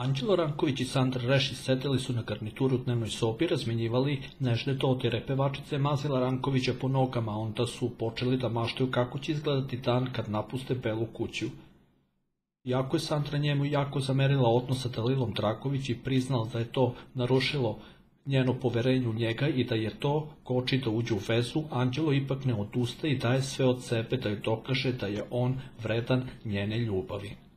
Anđelo Ranković i Sandra Rešić sedeli su na garnituru u dnevnoj sobi, razmenjivali nežne dodire. Pevačica je mazila Rankovića po nogama, onda su počeli da maštaju kako će izgledati dan kad napuste belu kuću. Iako je Sandra njemu jako zamerila odnos sa Dalilom Draković i priznala da je to narušilo njeno poverenje u njega i da je to koči da uđe u vezu, Anđelo ipak ne odustaje i daje sve od sebe da joj dokaže da je on vredan njene ljubavi.